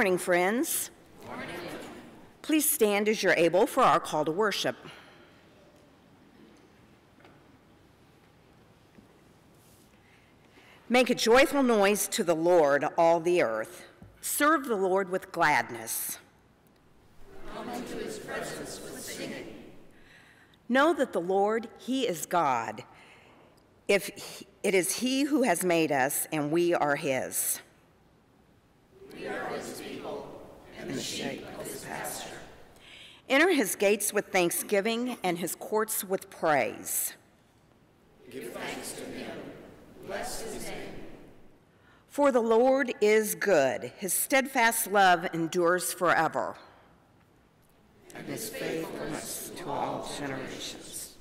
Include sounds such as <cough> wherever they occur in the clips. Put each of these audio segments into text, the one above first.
Morning, friends. Please stand as you're able for our call to worship. Make a joyful noise to the Lord, all the earth. Serve the Lord with gladness. Come into his presence with singing. Know that the Lord, He is God. If he, it is He who has made us, and we are His. We are His and the sheep of His pasture. Enter His gates with thanksgiving and His courts with praise. Give thanks to Him. Bless His name. For the Lord is good, His steadfast love endures forever. And His faithfulness to all generations.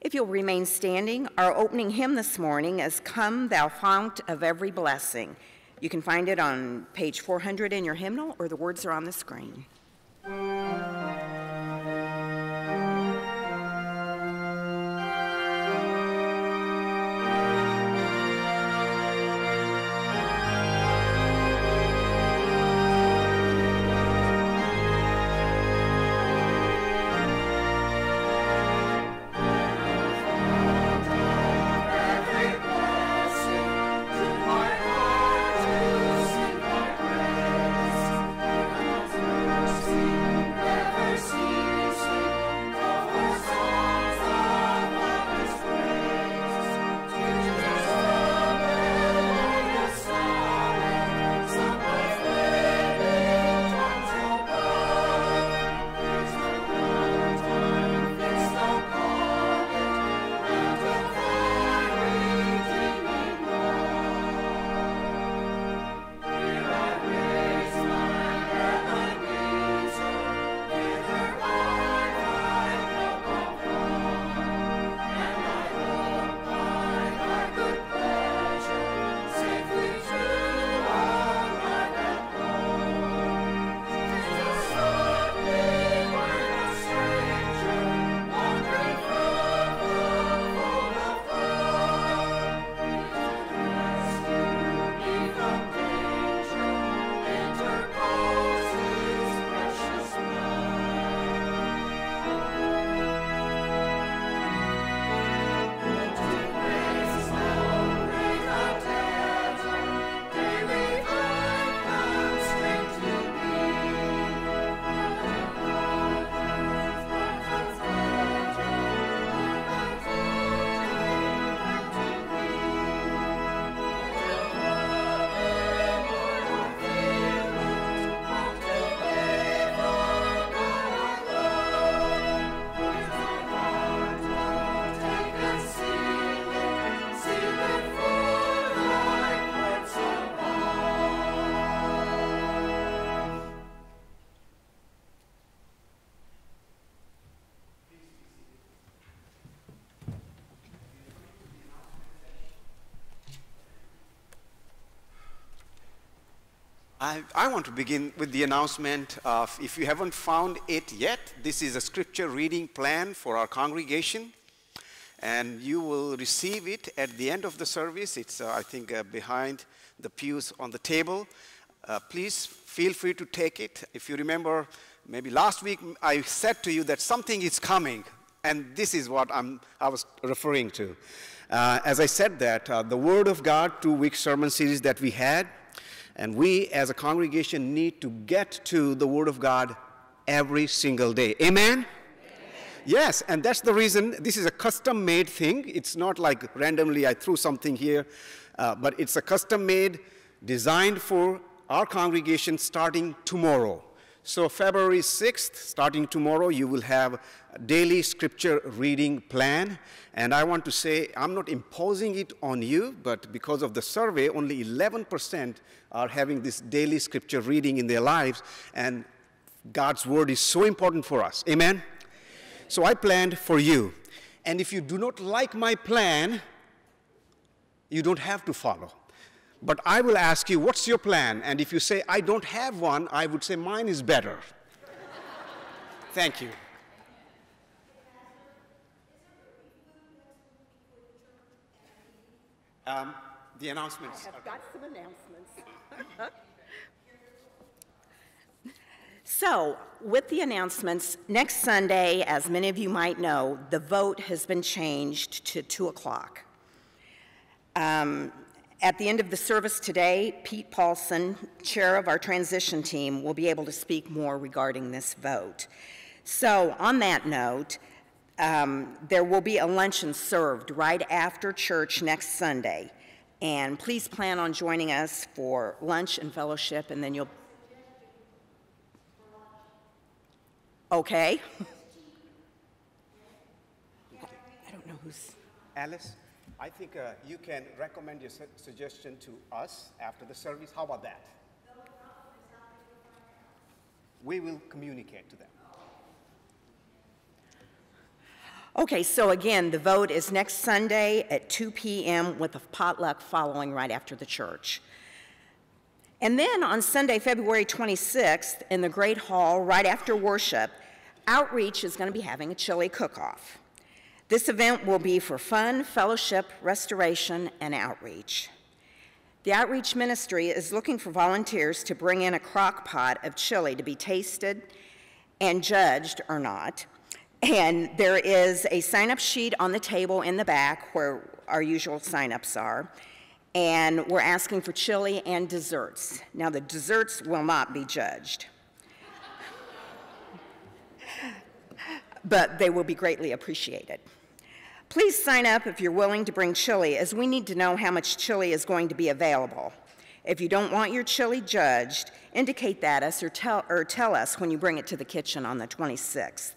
If you'll remain standing, our opening hymn this morning is Come, Thou Fount of Every Blessing. You can find it on page 400 in your hymnal, or the words are on the screen. I, I, want to begin with the announcement of if you haven't found it yet, this is a scripture reading plan for our congregation. And you will receive it at the end of the service. It's, uh, I think, uh, behind the pews on the table. Uh, please feel free to take it. If you remember, maybe last week I said to you that something is coming. And this is what I'm, I was referring to. Uh, as I said that, uh, the Word of God two-week sermon series that we had, and we as a congregation need to get to the Word of God every single day. Amen? Yes, and that's the reason this is a custom made thing. It's not like randomly I threw something here, uh, but it's a custom made, designed for our congregation starting tomorrow. So, February 6th, starting tomorrow, you will have daily scripture reading plan. And I want to say, I'm not imposing it on you, but because of the survey, only 11% are having this daily scripture reading in their lives. And God's word is so important for us. Amen? So, I planned for you. And if you do not like my plan, you don't have to follow. But I will ask you, what's your plan? And if you say, I don't have one, I would say, mine is better. <laughs> Thank you. Um, the announcements. I have got some announcements. <laughs> So, with the announcements, next Sunday, as many of you might know, the vote has been changed to 2 o'clock. Um, at the end of the service today, Pete Paulson, chair of our transition team, will be able to speak more regarding this vote. So, on that note, um, there will be a luncheon served right after church next Sunday. And please plan on joining us for lunch and fellowship, and then you'll. Okay. <laughs> I don't know who's. Alice, I think uh, you can recommend your su- suggestion to us after the service. How about that? We will communicate to them. Okay, so again, the vote is next Sunday at 2 p.m. with a potluck following right after the church. And then on Sunday, February 26th, in the Great Hall, right after worship, Outreach is going to be having a chili cook off. This event will be for fun, fellowship, restoration, and outreach. The Outreach Ministry is looking for volunteers to bring in a crock pot of chili to be tasted and judged or not. And there is a sign up sheet on the table in the back where our usual sign ups are. And we're asking for chili and desserts. Now, the desserts will not be judged, <laughs> but they will be greatly appreciated. Please sign up if you're willing to bring chili, as we need to know how much chili is going to be available. If you don't want your chili judged, indicate that us or tell, or tell us when you bring it to the kitchen on the 26th.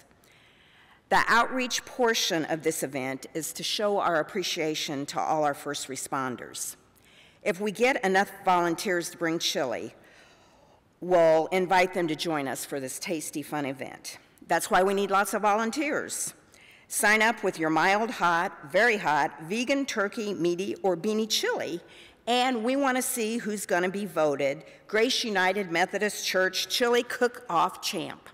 The outreach portion of this event is to show our appreciation to all our first responders. If we get enough volunteers to bring chili, we'll invite them to join us for this tasty, fun event. That's why we need lots of volunteers. Sign up with your mild hot, very hot, vegan turkey, meaty, or beanie chili, and we want to see who's going to be voted Grace United Methodist Church Chili Cook Off Champ.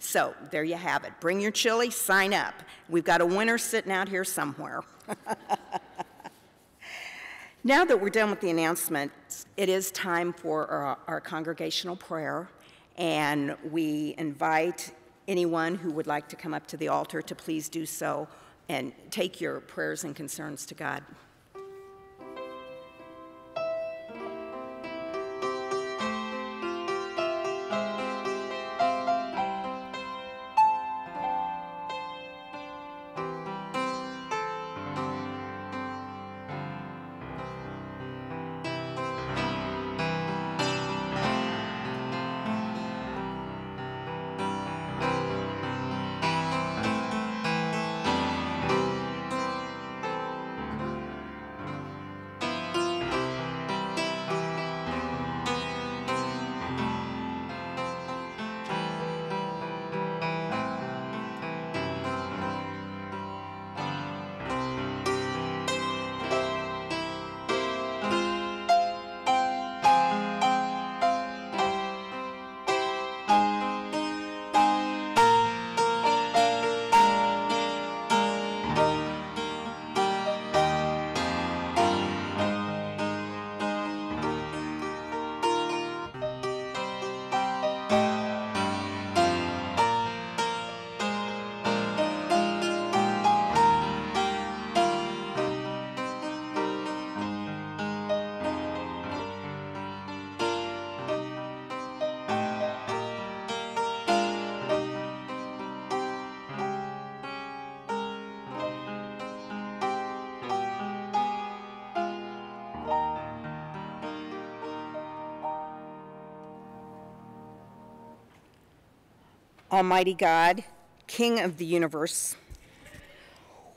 So there you have it. Bring your chili, sign up. We've got a winner sitting out here somewhere. <laughs> now that we're done with the announcements, it is time for our, our, congregational prayer, and we invite anyone who would like to come up to the altar to please do so and take your prayers and concerns to God. Almighty God, King of the universe,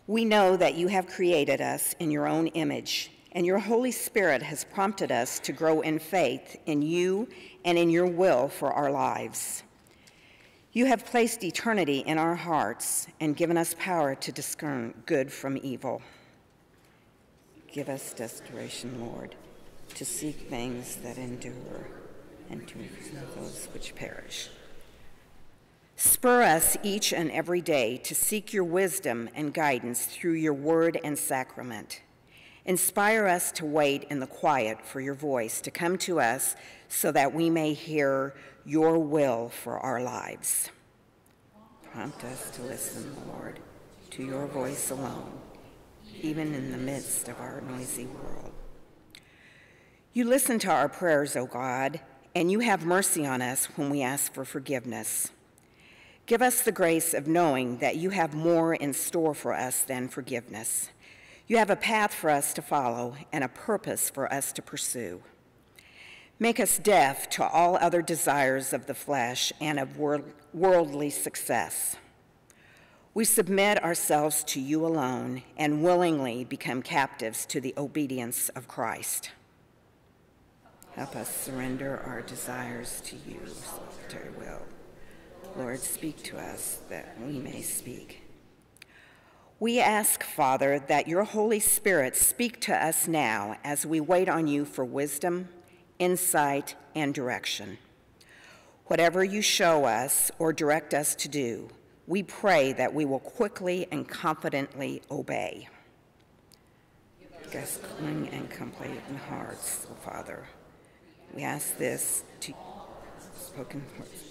we know that you have created us in your own image, and your Holy Spirit has prompted us to grow in faith in you and in your will for our lives. You have placed eternity in our hearts and given us power to discern good from evil. Give us desperation, Lord, to seek things that endure and to those which perish. Spur us each and every day to seek your wisdom and guidance through your word and sacrament. Inspire us to wait in the quiet for your voice to come to us so that we may hear your will for our lives. Prompt us to listen, Lord, to your voice alone, even in the midst of our noisy world. You listen to our prayers, O God, and you have mercy on us when we ask for forgiveness. Give us the grace of knowing that you have more in store for us than forgiveness. You have a path for us to follow and a purpose for us to pursue. Make us deaf to all other desires of the flesh and of worldly success. We submit ourselves to you alone and willingly become captives to the obedience of Christ. Help us surrender our desires to you, so will. Lord, speak to us that we may speak. We ask, Father, that your Holy Spirit speak to us now as we wait on you for wisdom, insight, and direction. Whatever you show us or direct us to do, we pray that we will quickly and confidently obey. Give us clean and complete in hearts, O Father. We ask this to spoken words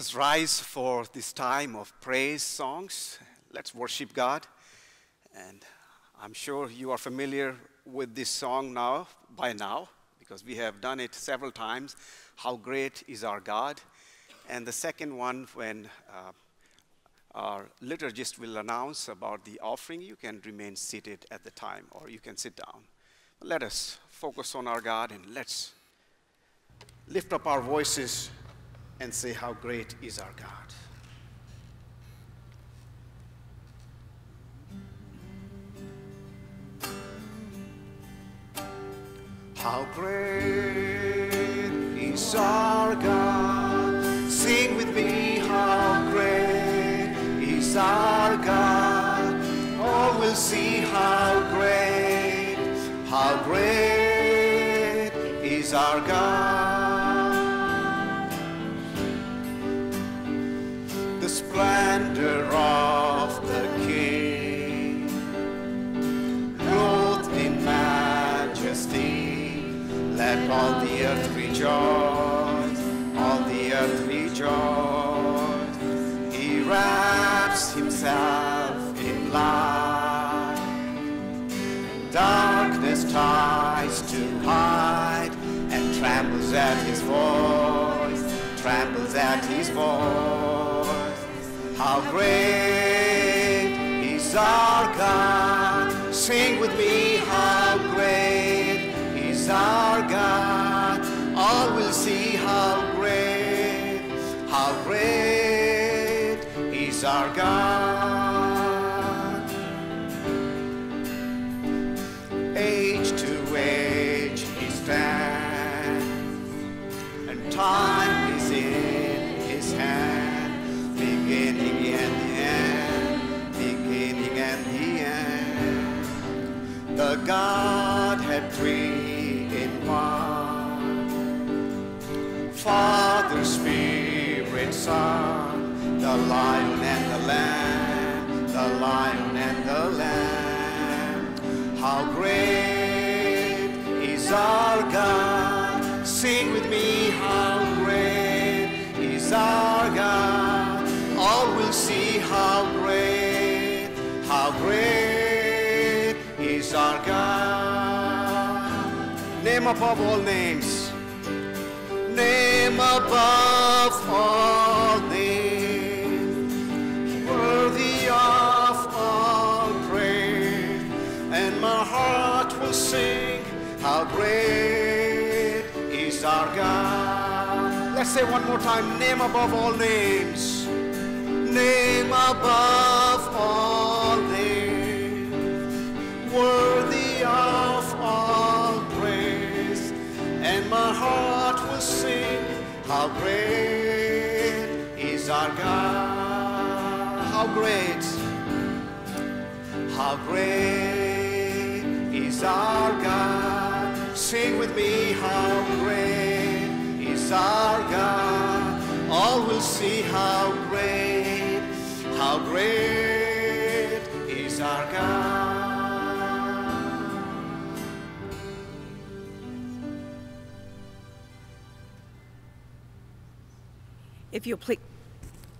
Us rise for this time of praise songs. Let's worship God. And I'm sure you are familiar with this song now, by now, because we have done it several times. How great is our God. And the second one, when uh, our liturgist will announce about the offering, you can remain seated at the time or you can sit down. Let us focus on our God and let's lift up our voices and say, How great is our God. How great is our God. Sing with me, how great is our God. All will see how great, how great is our God. Splendor of the King, clothed in majesty, let all the earth rejoice, all the earth rejoice. He wraps himself in light, darkness tries to hide, and trembles at his voice, trembles at his voice. How great is our God! Sing with me, how great is our God! All will see how great, how great is our God. Age to age he stands, and time Godhead three in one, Father, Spirit, Son, the Lion and the Lamb, the Lion and the Lamb. How great is our God! Sing with me, how great is our God! All will see how Name above all names name above all names, worthy of all praise. And my heart will sing, how great is our God. Let's say one more time, name above all names, name above all names, worthy my heart will sing, how great is our God. How great, how great is our God. Sing with me, how great is our God. All will see how If you'll, ple-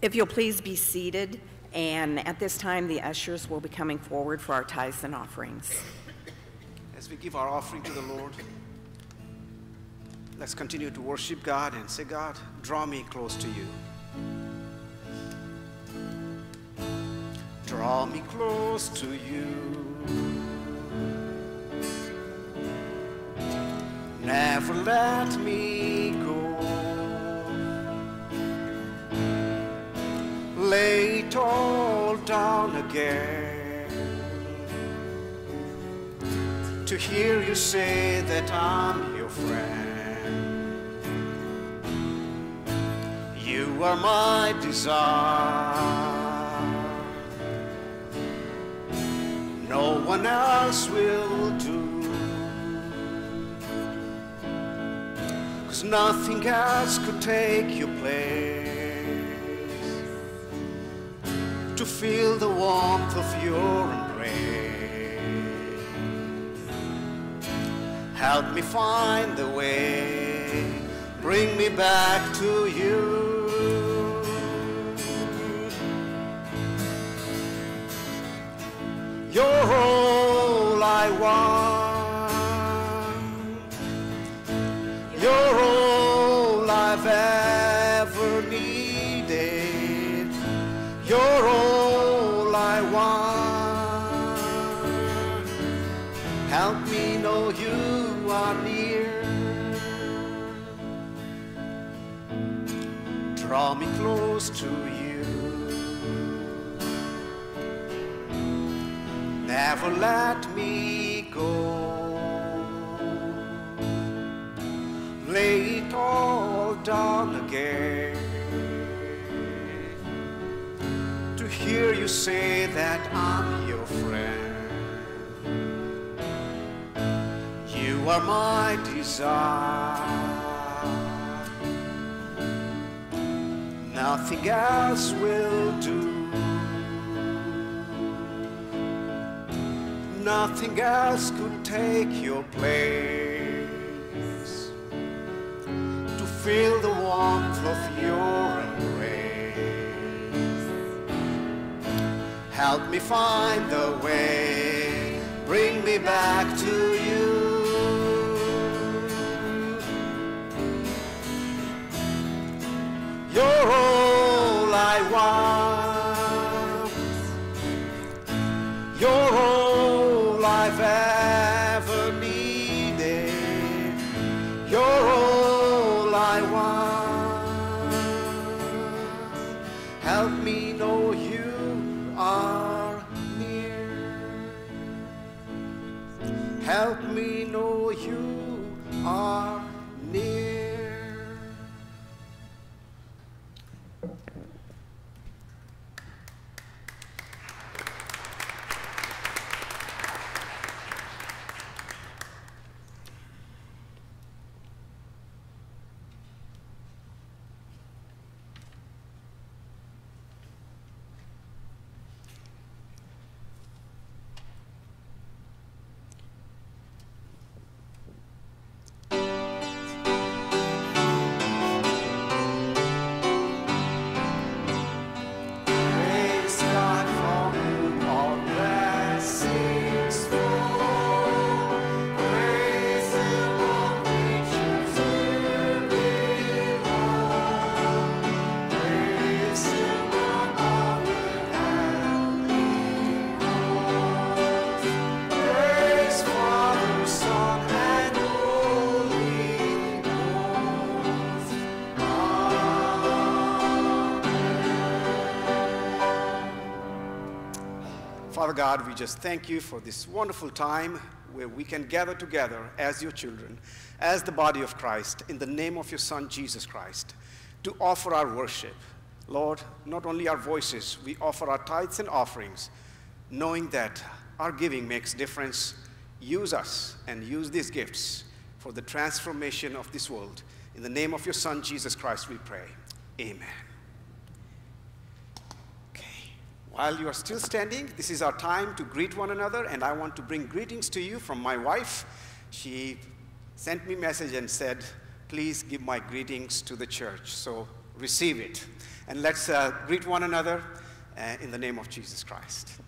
if you'll please be seated, and at this time, the ushers will be coming forward for our tithes and offerings. As we give our offering to the Lord, let's continue to worship God and say, God, draw me close to you. Draw me close to you. Never let me it all down again to hear you say that I'm your friend. You are my desire. No one else will do. Cause nothing else could take your place. to feel the warmth of your embrace. Help me find the way, bring me back to you. You're all I want. You're all Help me know you are near. Draw me close to you. Never let me go. Lay it all down again. To hear you say that I'm your are my desire. Nothing else will do. Nothing else could take your place to feel the warmth of your embrace. Help me find the way, bring me back to you. All God, we just thank you for this wonderful time where we can gather together as your children, as the body of Christ, in the name of your Son, Jesus Christ, to offer our worship. Lord, not only our voices, we offer our tithes and offerings, knowing that our giving makes difference. Use us and use these gifts for the transformation of this world. In the name of your Son, Jesus Christ, we pray. Amen. Okay. While you are still standing, this is our time to greet one another, and I want to bring greetings to you from my wife. She sent me a message and said, please give my greetings to the church. So receive it. And let's uh, greet one another uh, in the name of Jesus Christ.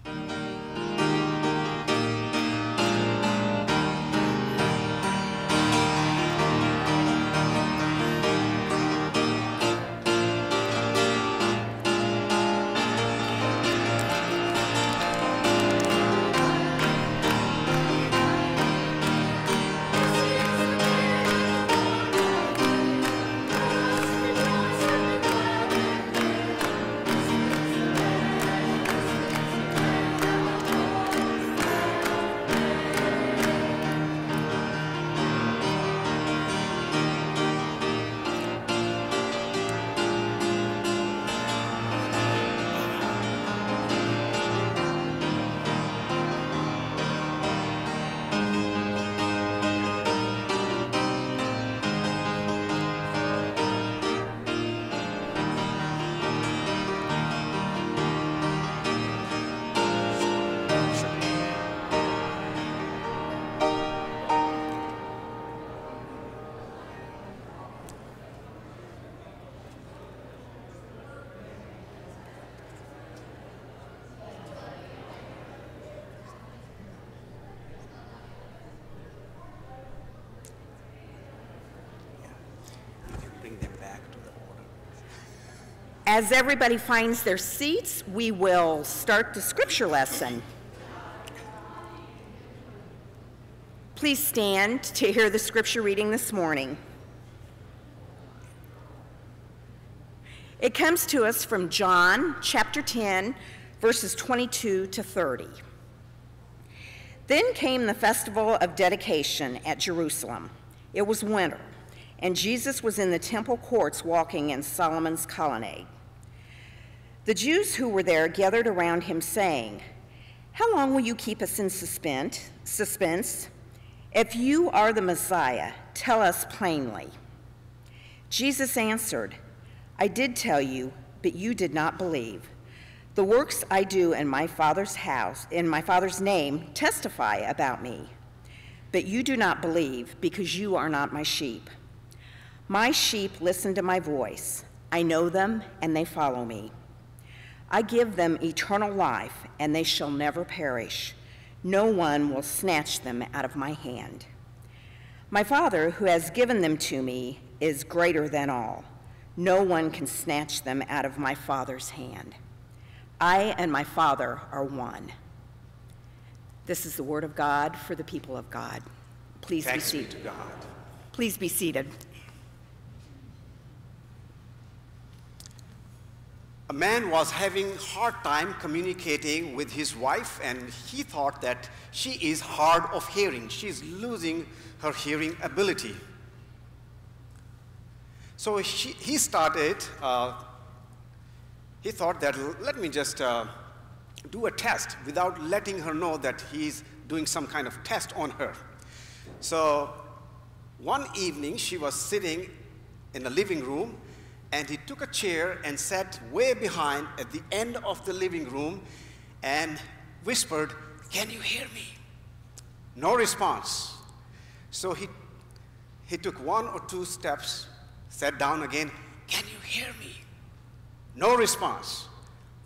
As everybody finds their seats, we will start the scripture lesson. Please stand to hear the scripture reading this morning. It comes to us from John chapter 10, verses 22 to 30. Then came the festival of dedication at Jerusalem. It was winter, and Jesus was in the temple courts walking in Solomon's colonnade. The Jews who were there gathered around him, saying, How long will you keep us in suspense? If you are the Messiah, tell us plainly. Jesus answered, I did tell you, but you did not believe. The works I do in my Father's house, in my Father's name, testify about me. But you do not believe because you are not my sheep. My sheep listen to my voice. I know them and they follow me. I give them eternal life and they shall never perish no one will snatch them out of my hand. My Father, who has given them to me, is greater than all. No one can snatch them out of my Father's hand. I and my Father are one. This is the word of God for the people of God. Please Thanks be seated. Be to God. Please be seated. A man was having hard time communicating with his wife and he thought that she is hard of hearing. She's losing her hearing ability. So he, he started uh, he thought that let me just uh, do a test without letting her know that he's doing some kind of test on her. So one evening she was sitting in the living room and he took a chair and sat way behind at the end of the living room and whispered, Can you hear me? No response. So he, he took one or two steps, sat down again, Can you hear me? No response.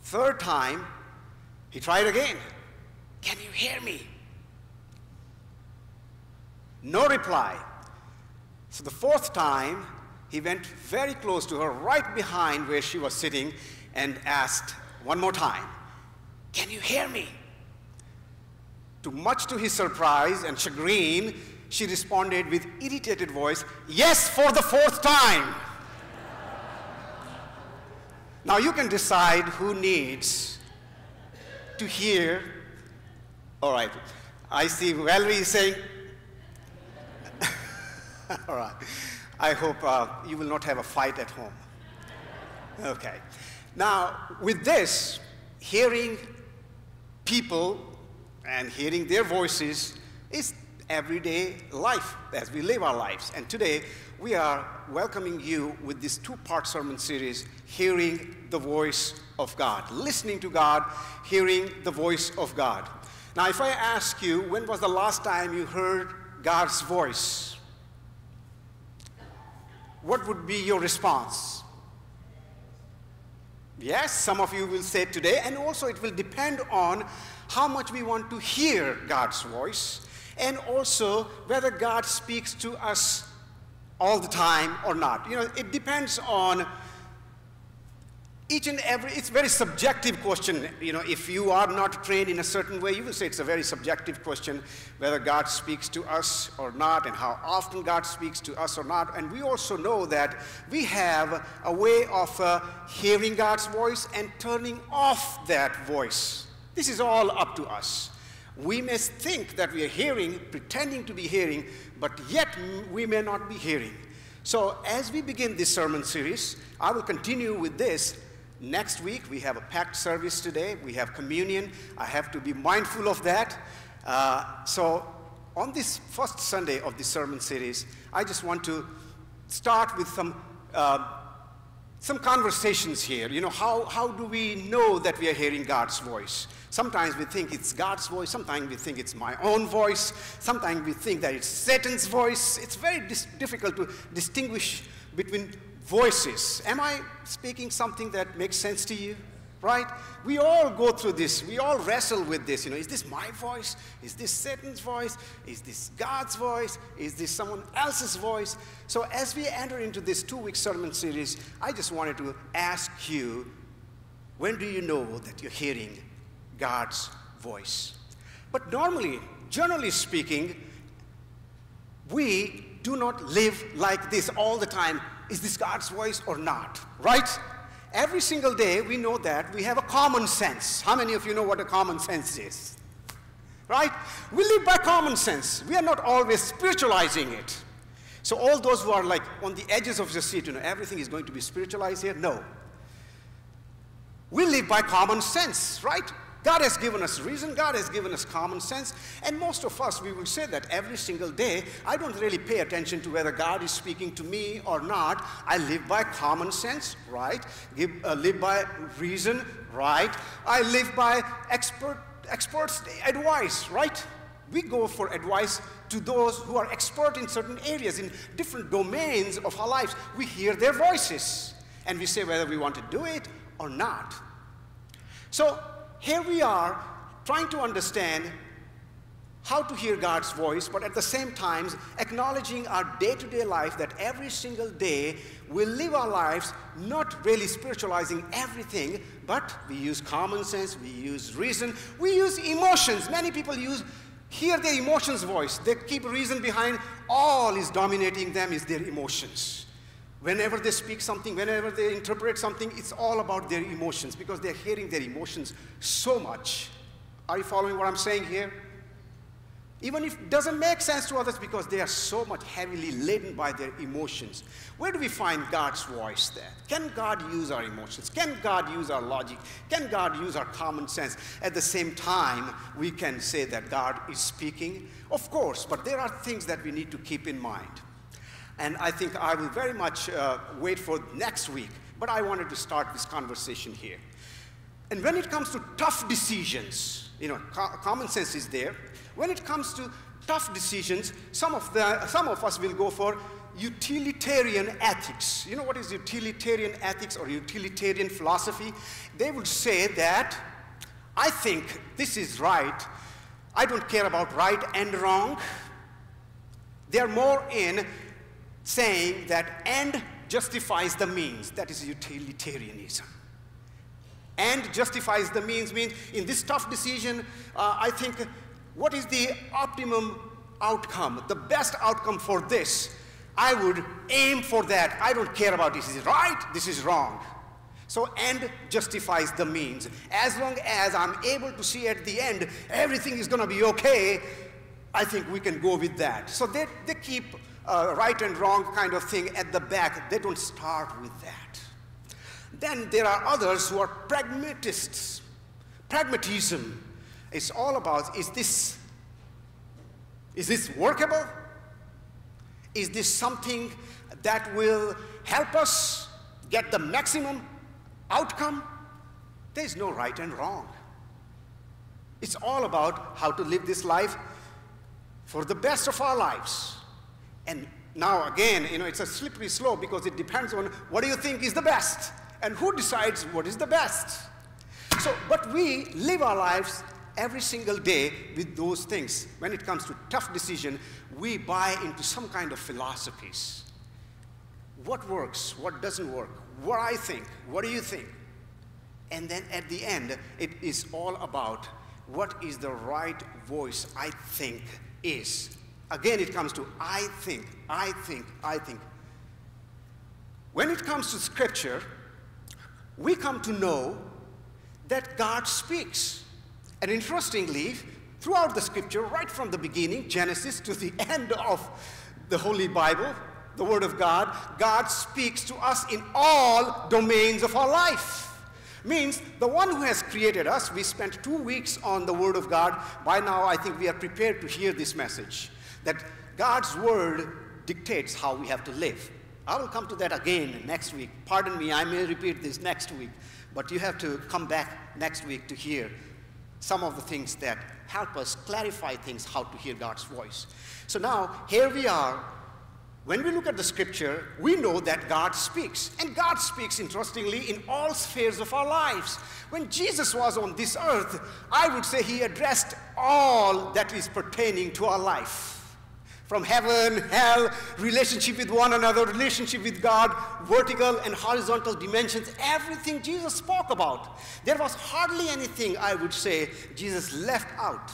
Third time, he tried again, Can you hear me? No reply. So the fourth time, he went very close to her, right behind where she was sitting, and asked one more time, Can you hear me? To much to his surprise and chagrin, she responded with irritated voice, Yes, for the fourth time. now you can decide who needs to hear. All right, I see Valerie is saying, <laughs> All right. I hope uh, you will not have a fight at home. Okay. Now, with this, hearing people and hearing their voices is everyday life as we live our lives. And today, we are welcoming you with this two part sermon series, Hearing the Voice of God. Listening to God, hearing the voice of God. Now, if I ask you, when was the last time you heard God's voice? What would be your response? Yes, some of you will say today, and also it will depend on how much we want to hear God's voice, and also whether God speaks to us all the time or not. You know, it depends on each and every, it's very subjective question. You know, if you are not trained in a certain way, you will say it's a very subjective question whether God speaks to us or not and how often God speaks to us or not. And we also know that we have a way of uh, hearing God's voice and turning off that voice. This is all up to us. We may think that we are hearing, pretending to be hearing, but yet we may not be hearing. So as we begin this sermon series, I will continue with this Next week, we have a packed service today. We have communion. I have to be mindful of that. Uh, so, on this first Sunday of the sermon series, I just want to start with some, uh, some conversations here. You know, how, how do we know that we are hearing God's voice? Sometimes we think it's God's voice, sometimes we think it's my own voice, sometimes we think that it's Satan's voice. It's very difficult to distinguish between voices. Am I speaking something that makes sense to you right? We all go through this. We all wrestle with this. You know, is this my voice? Is this Satan's voice? Is this God's voice? Is this someone else's voice? So, as we enter into this two week sermon series, I just wanted to ask you when do you know that you're hearing God's voice? But normally, generally speaking, we do not live like this all the time. Is this God's voice or not? Right? Every single day, we know that we have a common sense. How many of you know what a common sense is? Right? We live by common sense. We are not always spiritualizing it. So, all those who are like on the edges of the seat, you know, everything is going to be spiritualized here? No. We live by common sense, right? God has given us reason, God has given us common sense, and most of us, we will say that every single day. I don't really pay attention to whether God is speaking to me or not. I live by common sense, right? Give, uh, live by reason, right? I live by expert, experts' advice, right? We go for advice to those who are expert in certain areas, in different domains of our lives. We hear their voices, and we say whether we want to do it or not. So, here we are trying to understand how to hear God's voice, but at the same time acknowledging our day to day life that every single day we live our lives not really spiritualizing everything, but we use common sense, we use reason, we use emotions. Many people use hear their emotions voice. They keep reason behind. All is dominating them is their emotions. Whenever they speak something, whenever they interpret something, it's all about their emotions because they're hearing their emotions so much. Are you following what I'm saying here? Even if it doesn't make sense to others because they are so much heavily laden by their emotions. Where do we find God's voice there? Can God use our emotions? Can God use our logic? Can God use our common sense? At the same time, we can say that God is speaking. Of course, but there are things that we need to keep in mind. And I think I will very much uh, wait for next week, but I wanted to start this conversation here. And when it comes to tough decisions, you know, co common sense is there. When it comes to tough decisions, some of, the, some of us will go for utilitarian ethics. You know what is utilitarian ethics or utilitarian philosophy? They would say that I think this is right. I don't care about right and wrong. They're more in saying that end justifies the means. That is utilitarianism. End justifies the means means in this tough decision, uh, I think what is the optimum outcome, the best outcome for this? I would aim for that. I don't care about this is right, this is wrong. So end justifies the means. As long as I'm able to see at the end everything is going to be okay, I think we can go with that. So they, they keep uh, right and wrong kind of thing at the back. They don't start with that. Then there are others who are pragmatists. Pragmatism is all about is this, is this workable? Is this something that will help us get the maximum outcome? There's no right and wrong. It's all about how to live this life for the best of our lives. And now again, you know, it's a slippery slope because it depends on what do you think is the best and who decides what is the best. So, but we live our lives every single day with those things. When it comes to tough decision, we buy into some kind of philosophies. What works? What doesn't work? What I think? What do you think? And then at the end, it is all about what is the right voice I think is. Again, it comes to I think, I think, I think. When it comes to Scripture, we come to know that God speaks. And interestingly, throughout the Scripture, right from the beginning, Genesis, to the <laughs> end of the Holy Bible, the Word of God, God speaks to us in all domains of our life. Means the one who has created us, we spent two weeks on the Word of God. By now, I think we are prepared to hear this message that God's word dictates how we have to live. I will come to that again next week. Pardon me, I may repeat this next week, but you have to come back next week to hear some of the things that help us clarify things, how to hear God's voice. So now, here we are. When we look at the scripture, we know that God speaks. And God speaks, interestingly, in all spheres of our lives. When Jesus was on this earth, I would say he addressed all that is pertaining to our life. From heaven, hell, relationship with one another, relationship with God, vertical and horizontal dimensions, everything Jesus spoke about. There was hardly anything, I would say, Jesus left out.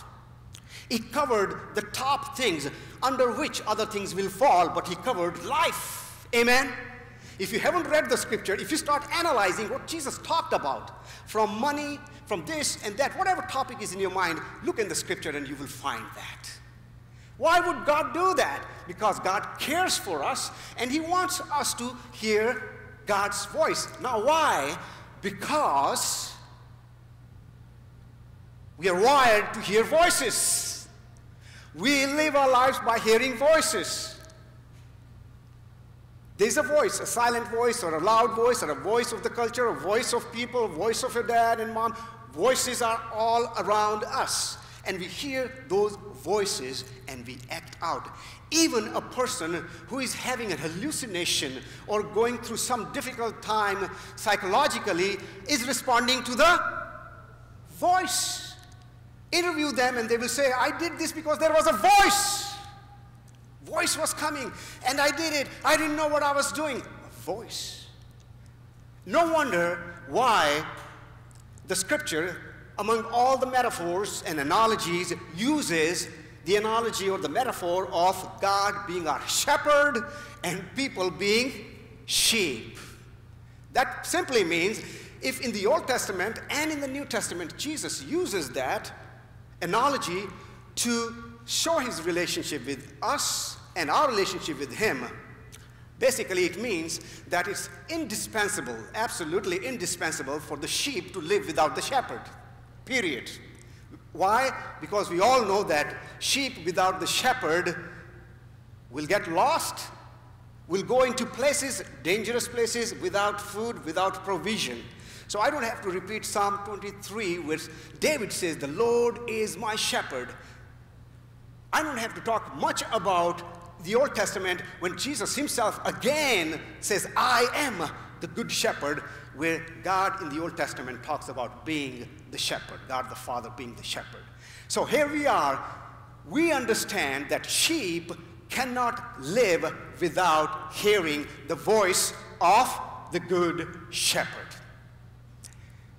It covered the top things under which other things will fall, but he covered life. Amen? If you haven't read the scripture, if you start analyzing what Jesus talked about, from money, from this and that, whatever topic is in your mind, look in the scripture and you will find that. Why would God do that? Because God cares for us and He wants us to hear God's voice. Now, why? Because we are wired to hear voices. We live our lives by hearing voices. There's a voice, a silent voice, or a loud voice, or a voice of the culture, a voice of people, a voice of your dad and mom. Voices are all around us. And we hear those voices and we act out. Even a person who is having a hallucination or going through some difficult time psychologically is responding to the voice. Interview them and they will say, I did this because there was a voice. Voice was coming and I did it. I didn't know what I was doing. A voice. No wonder why the scripture among all the metaphors and analogies, uses the analogy or the metaphor of God being our shepherd and people being sheep. That simply means if in the Old Testament and in the New Testament Jesus uses that analogy to show his relationship with us and our relationship with him, basically it means that it's indispensable, absolutely indispensable for the sheep to live without the shepherd. Period. Why? Because we all know that sheep without the shepherd will get lost, will go into places, dangerous places, without food, without provision. So I don't have to repeat Psalm 23, where David says, The Lord is my shepherd. I don't have to talk much about the Old Testament when Jesus himself again says, I am the good shepherd, where God in the Old Testament talks about being the shepherd, God the Father being the shepherd. So here we are. We understand that sheep cannot live without hearing the voice of the good shepherd.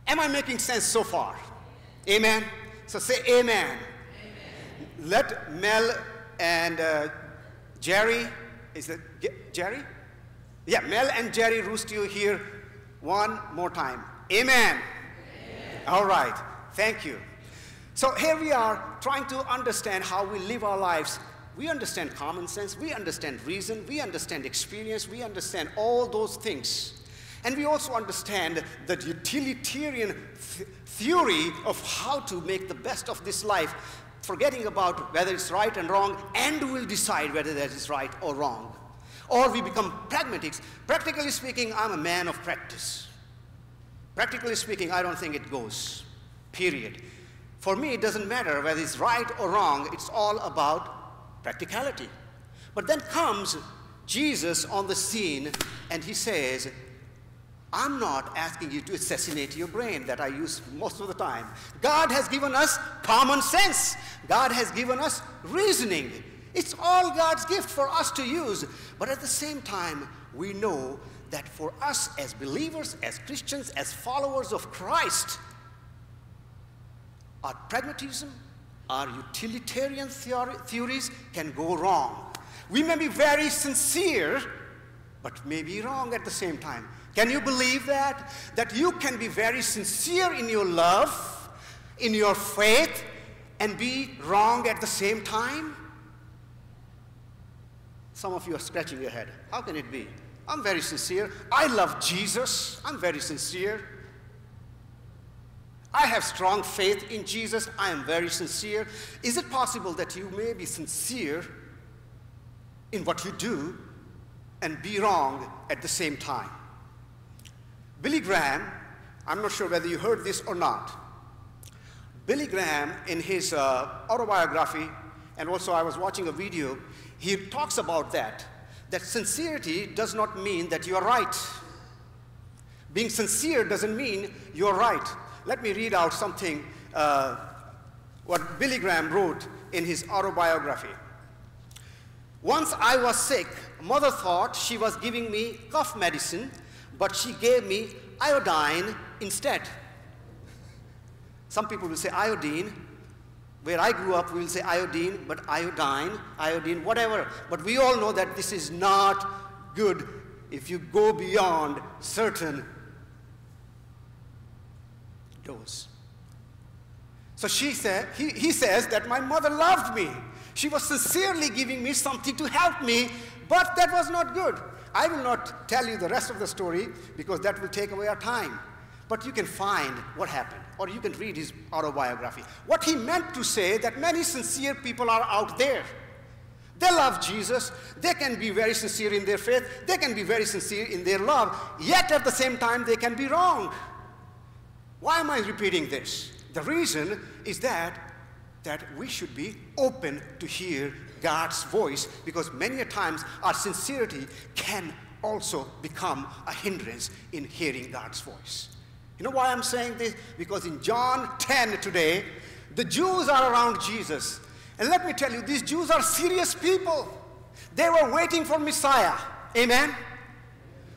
Am I making sense so far? Amen? So say amen. amen. Let Mel and uh, Jerry, is it Jerry? Yeah, Mel and Jerry roost you here one more time. Amen. Amen. All right. Thank you. So here we are trying to understand how we live our lives. We understand common sense, we understand reason, we understand experience, we understand all those things. And we also understand the utilitarian th theory of how to make the best of this life, forgetting about whether it's right and wrong, and we'll decide whether that is right or wrong or we become pragmatics. Practically speaking, I'm a man of practice. Practically speaking, I don't think it goes, period. For me, it doesn't matter whether it's right or wrong, it's all about practicality. But then comes Jesus on the scene and he says, I'm not asking you to assassinate your brain that I use most of the time. God has given us common sense. God has given us reasoning. It's all God's gift for us to use. But at the same time, we know that for us as believers, as Christians, as followers of Christ, our pragmatism, our utilitarian theories can go wrong. We may be very sincere, but may be wrong at the same time. Can you believe that? That you can be very sincere in your love, in your faith, and be wrong at the same time? Some of you are scratching your head. How can it be? I'm very sincere. I love Jesus. I'm very sincere. I have strong faith in Jesus. I am very sincere. Is it possible that you may be sincere in what you do and be wrong at the same time? Billy Graham, I'm not sure whether you heard this or not. Billy Graham, in his uh, autobiography, and also I was watching a video, he talks about that, that sincerity does not mean that you're right. Being sincere doesn't mean you're right. let me read out something uh, what Billy Graham wrote in his autobiography. Once I was sick, mother thought she was giving me cough medicine, but she gave me iodine instead. Some people will say iodine. Where I grew up, we will say iodine, but iodine, iodine, whatever. But we all know that this is not good if you go beyond certain dose. So she said, he, he says that my mother loved me. She was sincerely giving me something to help me, but that was not good. I will not tell you the rest of the story because that will take away our time. But you can find what happened, or you can read his autobiography. What he meant to say that many sincere people are out there. They love Jesus. They can be very sincere in their faith. They can be very sincere in their love. Yet at the same time, they can be wrong. Why am I repeating this? The reason is that, that we should be open to hear God's voice because many a times our sincerity can also become a hindrance in hearing God's voice. You know why I'm saying this? Because in John 10 today, the Jews are around Jesus. And let me tell you, these Jews are serious people. They were waiting for Messiah. Amen?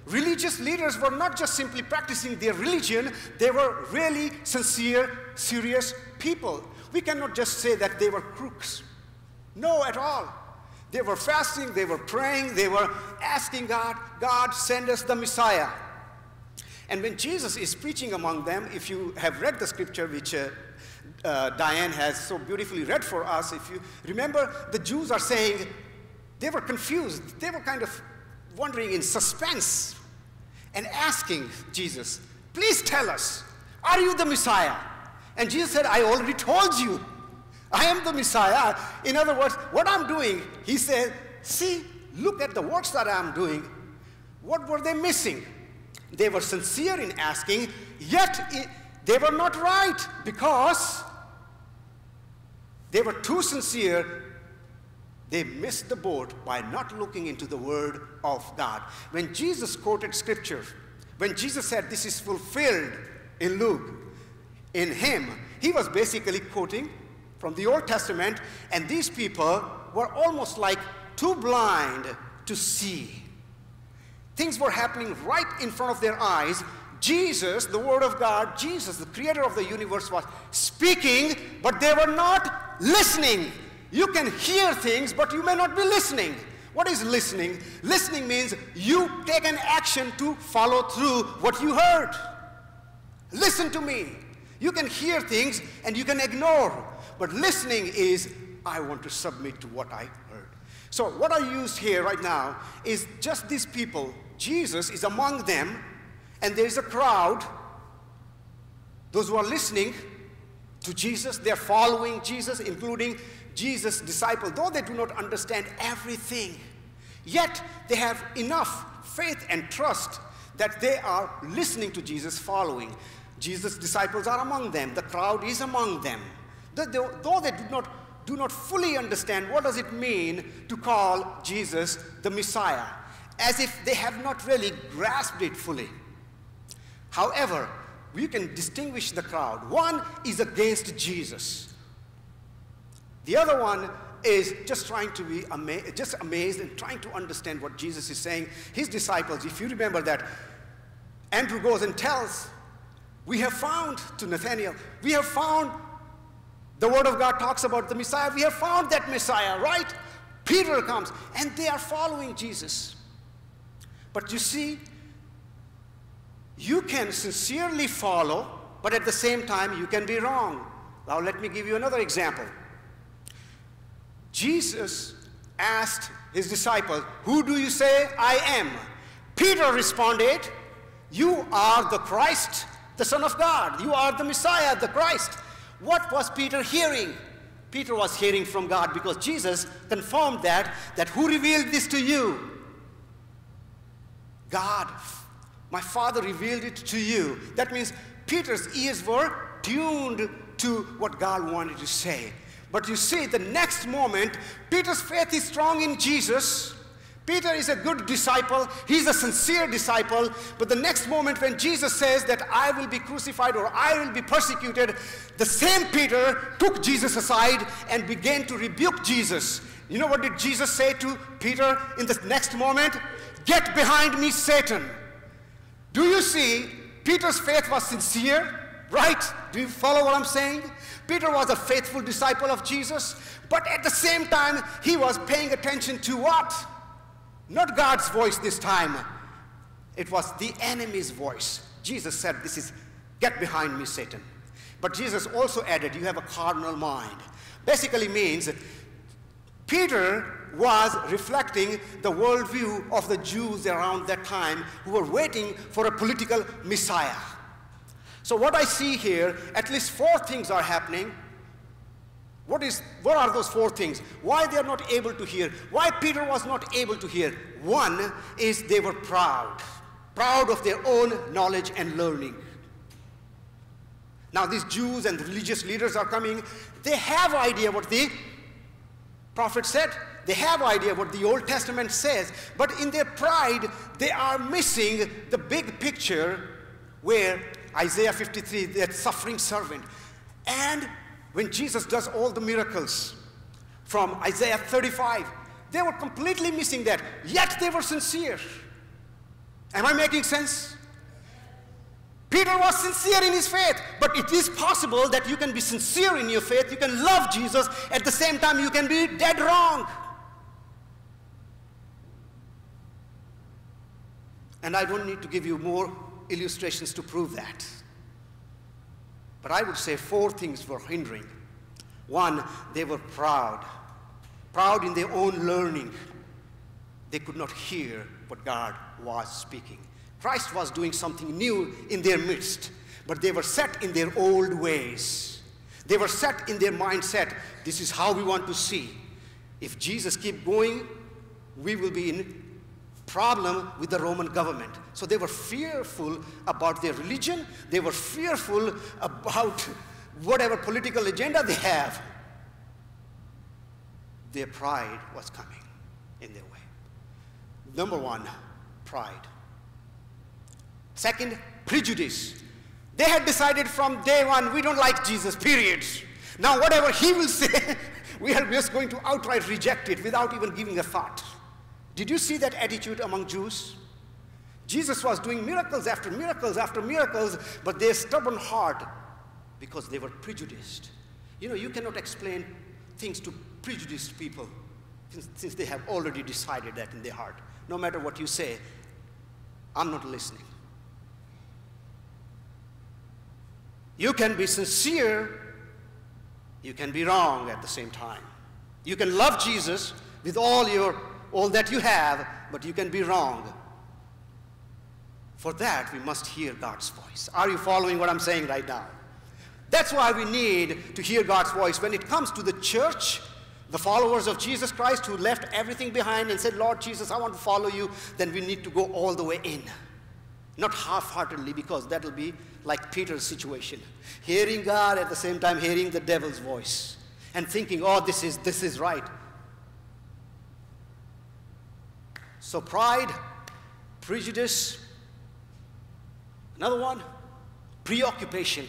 Religious leaders were not just simply practicing their religion, they were really sincere, serious people. We cannot just say that they were crooks. No, at all. They were fasting, they were praying, they were asking God, God, send us the Messiah. And when Jesus is preaching among them, if you have read the scripture which uh, uh, Dianne has so beautifully read for us, if you remember, the Jews are saying, they were confused. They were kind of wondering in suspense and asking Jesus, please tell us, are you the Messiah? And Jesus said, I already told you. I am the Messiah. In other words, what I'm doing, he said, see, look at the works that I'm doing. What were they missing? They were sincere in asking, yet it, they were not right because they were too sincere. They missed the boat by not looking into the Word of God. When Jesus quoted Scripture, when Jesus said, This is fulfilled in Luke, in Him, he was basically quoting from the Old Testament, and these people were almost like too blind to see. Things were happening right in front of their eyes. Jesus, the Word of God, Jesus, the creator of the universe, was speaking, but they were not listening. You can hear things, but you may not be listening. What is listening? Listening means you take an action to follow through what you heard. Listen to me. You can hear things and you can ignore. But listening is, I want to submit to what I heard. So, what I used here right now is just these people. Jesus is among them, and there's a crowd. Those who are listening to Jesus, they're following Jesus, including Jesus' disciples, though they do not understand everything. Yet they have enough faith and trust that they are listening to Jesus, following. Jesus' disciples are among them, the crowd is among them. Though they do not, do not fully understand what does it mean to call Jesus the Messiah, as if they have not really grasped it fully. However, we can distinguish the crowd. One is against Jesus. The other one is just trying to be ama just amazed and trying to understand what Jesus is saying. His disciples, if you remember that, Andrew goes and tells, We have found to Nathanael, we have found the Word of God talks about the Messiah. We have found that Messiah, right? Peter comes, and they are following Jesus. But you see, you can sincerely follow, but at the same time, you can be wrong. Now, let me give you another example. Jesus asked his disciples, Who do you say I am? Peter responded, You are the Christ, the Son of God. You are the Messiah, the Christ. What was Peter hearing? Peter was hearing from God because Jesus confirmed that, that who revealed this to you? God. My Father revealed it to you. That means Peter's ears were tuned to what God wanted to say. But you see, the next moment, Peter's faith is strong in Jesus. Peter is a good disciple, he's a sincere disciple, but the next moment when Jesus says that I will be crucified or I will be persecuted, the same Peter took Jesus aside and began to rebuke Jesus. You know what did Jesus say to Peter in the next moment? Get behind me, Satan. Do you see? Peter's faith was sincere, right? Do you follow what I'm saying? Peter was a faithful disciple of Jesus, but at the same time, he was paying attention to what? Not God's voice this time. It was the enemy's voice. Jesus said, This is, get behind me, Satan. But Jesus also added, You have a carnal mind. Basically means Peter was reflecting the worldview of the Jews around that time who were waiting for a political Messiah. So, what I see here, at least four things are happening. What, is, what are those four things? Why they are not able to hear? Why Peter was not able to hear? One is they were proud, proud of their own knowledge and learning. Now these Jews and religious leaders are coming. They have idea what the prophet said. They have idea what the Old Testament says. But in their pride, they are missing the big picture where Isaiah 53, that suffering servant. And when Jesus does all the miracles from Isaiah 35, they were completely missing that, yet they were sincere. Am I making sense? Peter was sincere in his faith, but it is possible that you can be sincere in your faith, you can love Jesus, at the same time, you can be dead wrong. And I don't need to give you more illustrations to prove that. But I would say four things were hindering. One, they were proud, proud in their own learning. They could not hear what God was speaking. Christ was doing something new in their midst, but they were set in their old ways. They were set in their mindset, this is how we want to see. If Jesus keep going, we will be in problem with the Roman government. So they were fearful about their religion, they were fearful about whatever political agenda they have. Their pride was coming in their way. Number one, pride. Second, prejudice. They had decided from day one, we don't like Jesus, period. Now, whatever he will <laughs> say, we are just going to outright reject it without even giving a thought. Did you see that attitude among Jews? Jesus was doing miracles after miracles after miracles, but their stubborn heart, because they were prejudiced. You know, you cannot explain things to prejudiced people since, they have already decided that in their heart. No matter what you say, I'm not listening. You can be sincere, you can be wrong at the same time. You can love Jesus with all your all that you have, but you can be wrong. For that, we must hear God's voice. Are you following what I'm saying right now? That's why we need to hear God's voice. When it comes to the church, the followers of Jesus Christ who left everything behind and said, Lord Jesus, I want to follow you, then we need to go all the way in. Not half heartedly, because that'll be like Peter's situation. Hearing God at the same time hearing the devil's voice and thinking, oh, this is, this is right. So, pride, prejudice, another one, preoccupation.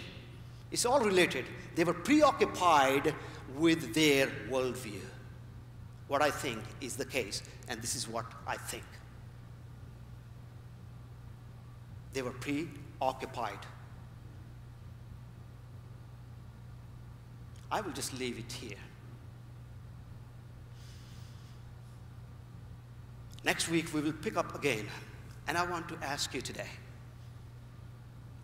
It's all related. They were preoccupied with their worldview. What I think is the case, and this is what I think. They were preoccupied. I will just leave it here. Next week, we will pick up again. And I want to ask you today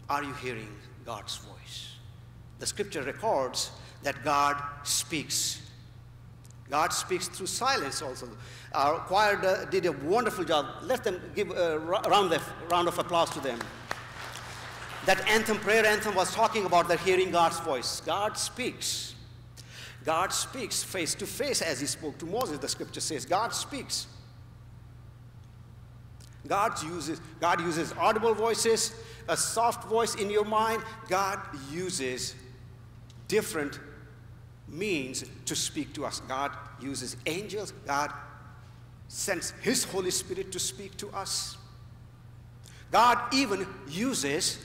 are you hearing God's voice? The scripture records that God speaks. God speaks through silence also. Our choir did a wonderful job. Let them give a round of, round of applause to them. That anthem, prayer anthem, was talking about the hearing God's voice. God speaks. God speaks face to face as he spoke to Moses, the scripture says. God speaks. God uses, God uses audible voices, a soft voice in your mind. God uses different means to speak to us. God uses angels. God sends His Holy Spirit to speak to us. God even uses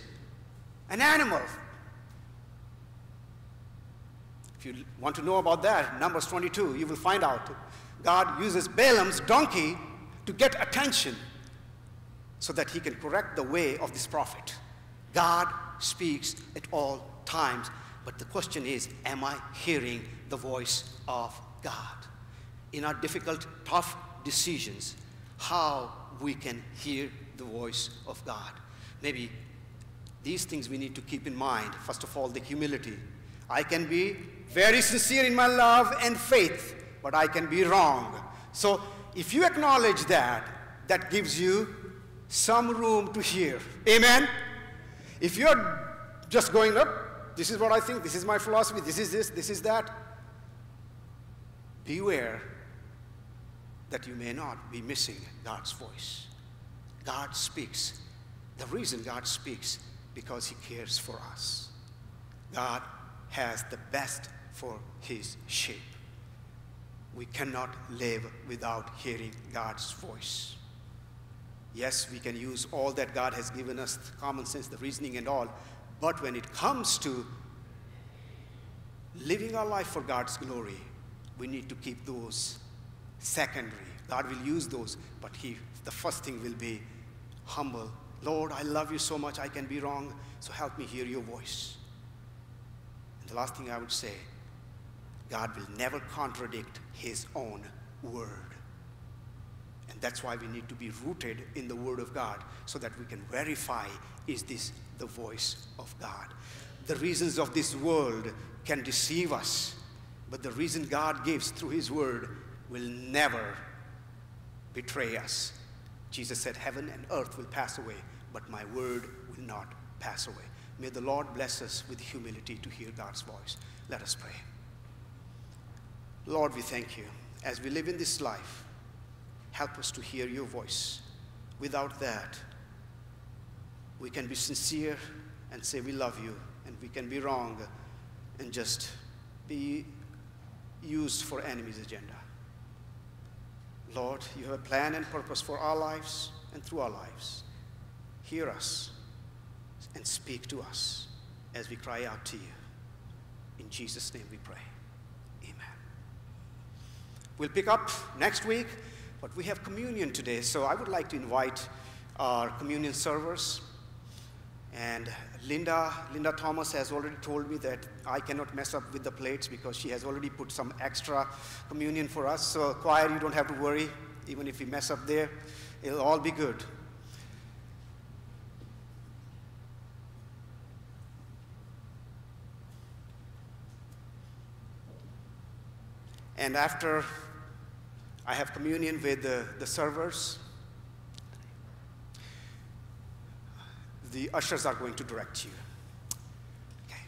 an animal. If you want to know about that, Numbers 22, you will find out. God uses Balaam's donkey to get attention so that he can correct the way of this prophet. God speaks at all times. But the question is, am I hearing the voice of God? In our difficult, tough decisions, how we can hear the voice of God. Maybe these things we need to keep in mind. First of all, the humility. I can be very sincere in my love and faith, but I can be wrong. So if you acknowledge that, that gives you some room to hear. Amen? If you're just going up, this is what I think, this is my philosophy, this is this, this is that, beware that you may not be missing God's voice. God speaks. The reason God speaks because he cares for us. God has the best for his sheep. We cannot live without hearing God's voice. Yes, we can use all that God has given us, common sense, the reasoning, and all, but when it comes to living our life for God's glory, we need to keep those secondary. God will use those, but he, the first thing will be humble. Lord, I love you so much, I can be wrong, so help me hear your voice. And the last thing I would say God will never contradict his own word. That's why we need to be rooted in the Word of God so that we can verify is this the voice of God. The reasons of this world can deceive us, but the reason God gives through His Word will never betray us. Jesus said, Heaven and earth will pass away, but my word will not pass away. May the Lord bless us with humility to hear God's voice. Let us pray. Lord, we thank you. As we live in this life, help us to hear your voice. Without that, we can be sincere and say we love you, and we can be wrong and just be used for enemy's agenda. Lord, you have a plan and purpose for our lives and through our lives. Hear us and speak to us as we cry out to you. In Jesus' name we pray. Amen. We'll pick up next week, but we have communion today, so I would like to invite our communion servers. And Linda, Linda Thomas has already told me that I cannot mess up with the plates because she has already put some extra communion for us. So, choir, you don't have to worry. Even if we mess up there, it'll all be good. And after I have communion with the, the servers, the ushers are going to direct you. Okay.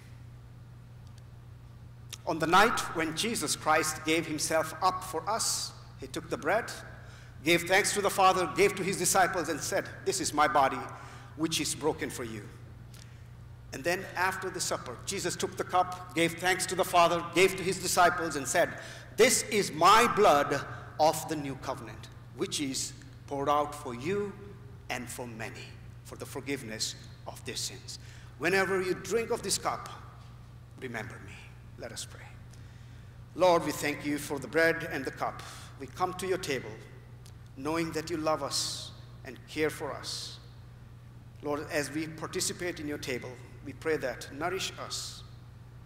On the night when Jesus Christ gave himself up for us, he took the bread, gave thanks to the Father, gave to his disciples, and said, This is my body, which is broken for you. And then after the supper, Jesus took the cup, gave thanks to the Father, gave to his disciples, and said, This is my blood of the new covenant, which is poured out for you and for many for the forgiveness of their sins. Whenever you drink of this cup, remember me. Let us pray. Lord, we thank you for the bread and the cup. We come to your table knowing that you love us and care for us. Lord, as we participate in your table, we pray that nourish us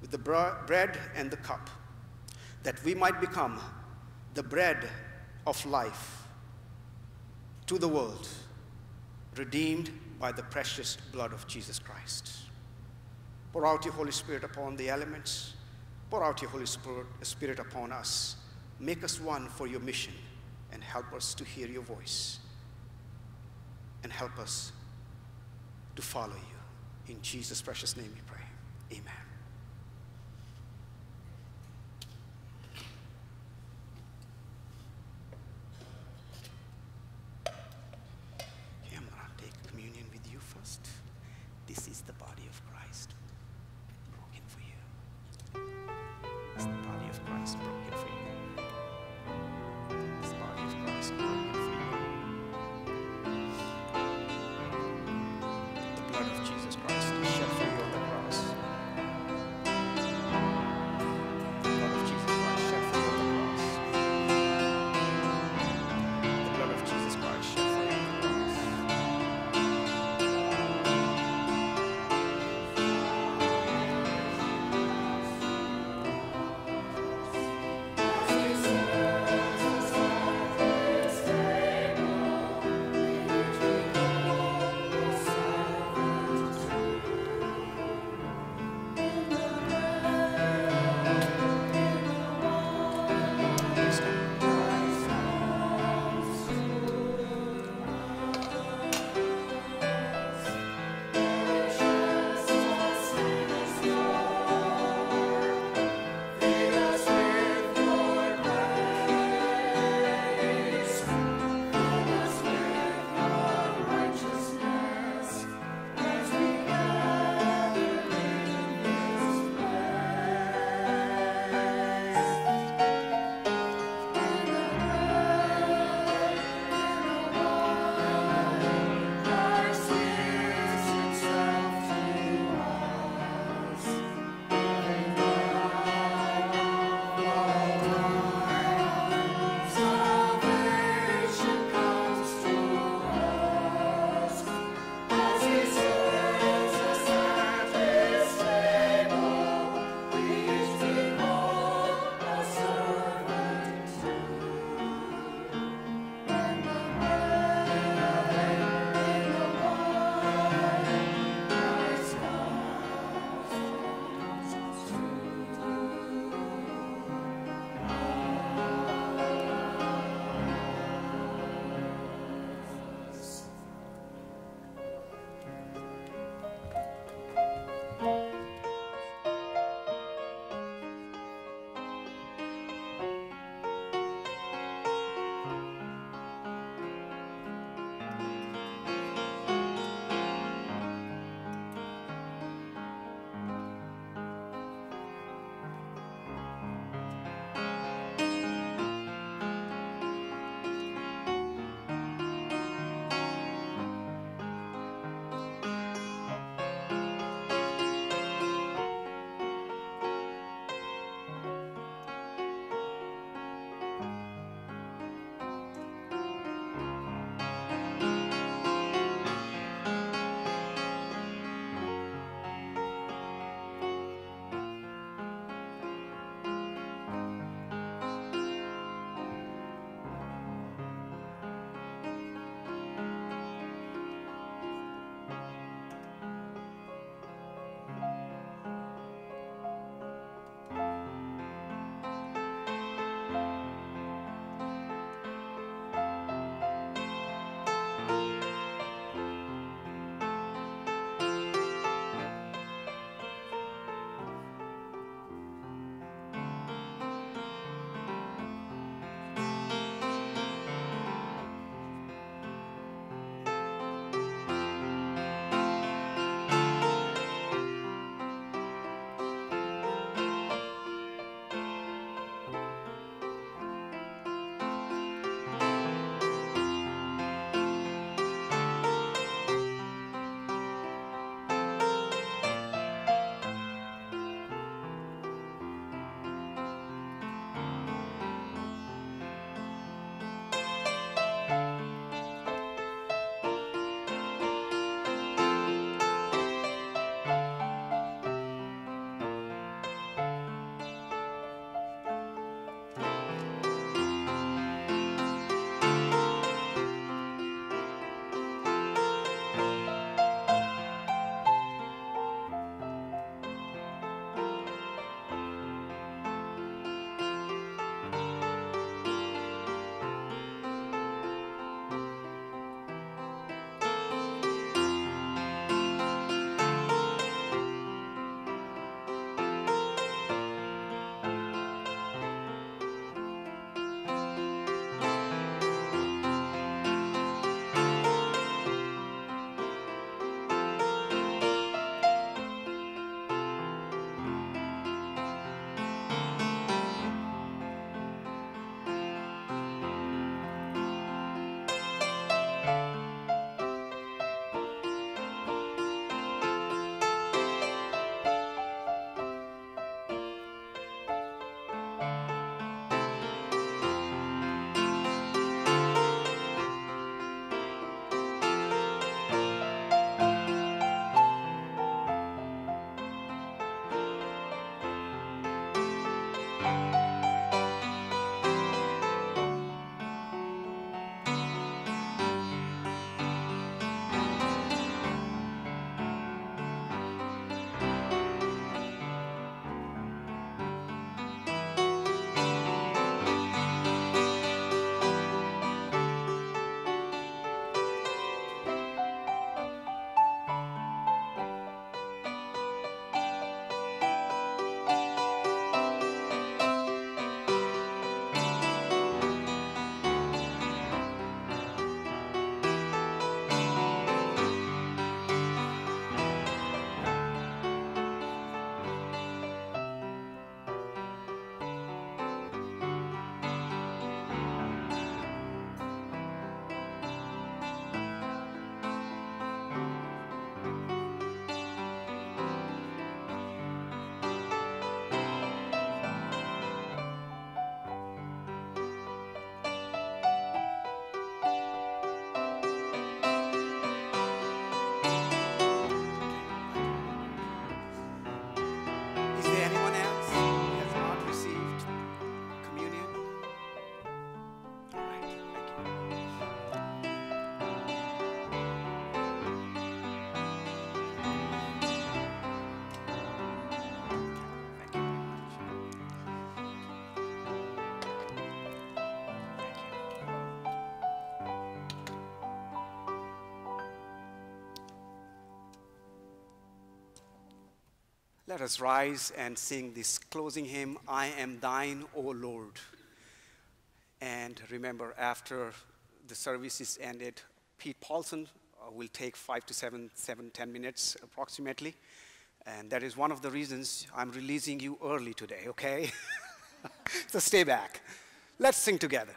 with the bread and the cup, that we might become the bread of life to the world, redeemed by the precious blood of Jesus Christ. Pour out your Holy Spirit upon the elements. Pour out your Holy Spirit upon us. Make us one for your mission and help us to hear your voice and help us to follow you. In Jesus' precious name we pray. Amen. Let us rise and sing this closing hymn, I Am Thine, O Lord. And remember, after the service is ended, Pete Paulson uh, will take five to seven, seven, ten minutes approximately. And that is one of the reasons I'm releasing you early today, okay? <laughs> so stay back. Let's sing together.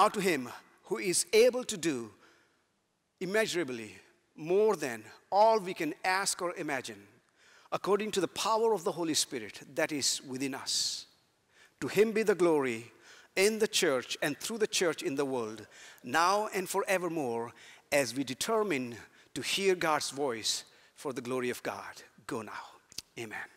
Now to him who is able to do immeasurably more than all we can ask or imagine, according to the power of the Holy Spirit that is within us. To him be the glory in the church and through the church in the world, now and forevermore, as we determine to hear God's voice for the glory of God. Go now. Amen.